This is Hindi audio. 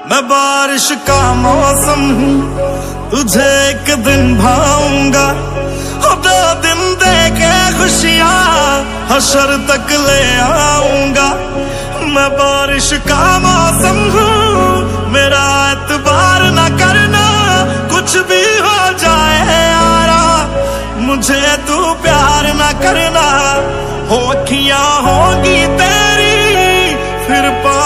मैं बारिश का मौसम हूँ, तुझे एक दिन भाऊँगा। दो दिन दे के खुशियाँ, हशर तक ले आऊँगा। मैं बारिश का मौसम हूँ, मेरा एतबार न करना, कुछ भी हो जाए यारा मुझे तू प्यार न करना, हो अखियाँ होगी तेरी, फिर पा